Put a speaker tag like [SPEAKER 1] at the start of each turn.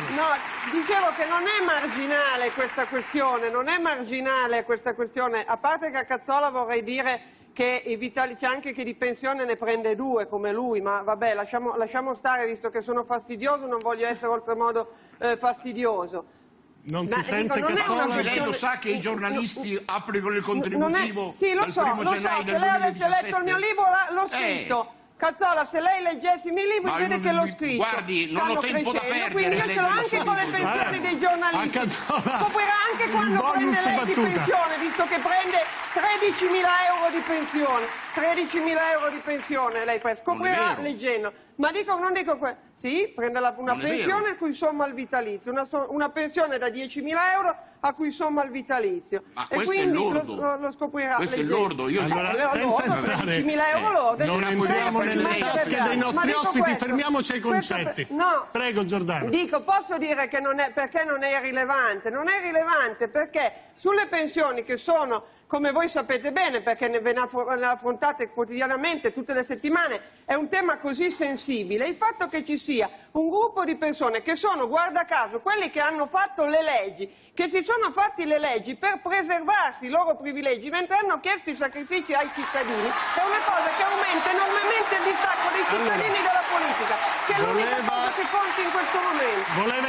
[SPEAKER 1] No, dicevo che non è marginale questa questione, non è marginale questa questione, a parte che a Cazzola vorrei dire che i vitali- c'è anche chi di pensione ne prende due come lui, ma vabbè lasciamo, lasciamo stare visto che sono fastidioso, non voglio essere oltremodo eh, fastidioso.
[SPEAKER 2] Non
[SPEAKER 1] Ma
[SPEAKER 2] si sente
[SPEAKER 1] dico,
[SPEAKER 2] Cazzola?
[SPEAKER 3] Lei lo sa che i giornalisti applicano il
[SPEAKER 1] Non è-
[SPEAKER 3] contributivo
[SPEAKER 1] Sì, lo
[SPEAKER 3] dal
[SPEAKER 1] so,
[SPEAKER 3] primo
[SPEAKER 1] lo so,
[SPEAKER 3] gennaio
[SPEAKER 1] se lei avesse
[SPEAKER 3] 2017?
[SPEAKER 1] letto il mio libro l'ho
[SPEAKER 3] Eh.
[SPEAKER 1] Cazzola, se lei leggesse i miei libri
[SPEAKER 3] Ma
[SPEAKER 1] vede che l'ho scritto.
[SPEAKER 3] guardi, non ho
[SPEAKER 1] Stanno
[SPEAKER 3] tempo da perdere
[SPEAKER 1] Quindi io ce l'ho anche
[SPEAKER 3] questo
[SPEAKER 1] con le pensioni dei giornalisti.
[SPEAKER 2] a Cazzola,
[SPEAKER 1] Scoprirà anche quando prende lei di
[SPEAKER 2] battuta.
[SPEAKER 1] pensione, visto che prende 13.000 euro di pensione. 13.000 euro di pensione lei prende. Scoprirà leggendo. Ma dico, non dico que- Sì, prende la- una
[SPEAKER 3] Non
[SPEAKER 1] pensione a cui somma il vitalizio, una, so- una pensione da 10.000 euro a cui somma il vitalizio.
[SPEAKER 3] Ma
[SPEAKER 1] e quindi lo, lo- lo scoprirà
[SPEAKER 3] Questo è lordo, io
[SPEAKER 2] Allora,
[SPEAKER 1] Eh,
[SPEAKER 2] senza entrare-
[SPEAKER 1] 13.000 euro lordo.
[SPEAKER 2] Non
[SPEAKER 3] Eh,
[SPEAKER 2] entriamo nelle tasche dei nostri ospiti,
[SPEAKER 1] questo,
[SPEAKER 2] fermiamoci ai concetti.
[SPEAKER 1] no.
[SPEAKER 2] Prego Giordano.
[SPEAKER 1] Dico, posso dire che non è, perché non è rilevante? Non è rilevante perché sulle pensioni che sono, come voi sapete bene, perché ne ve ne affro- ne affrontate quotidianamente, tutte le settimane, è un tema così sensibile, il fatto che ci sia un gruppo di persone che sono, guarda caso, quelli che hanno fatto le leggi, che si sono fatti le leggi per preservarsi i loro privilegi, mentre hanno chiesto i sacrifici ai cittadini, è una cosa che aumenta enormemente il distacco dei cittadini dalla politica, che è l'unica cosa che conta in questo momento.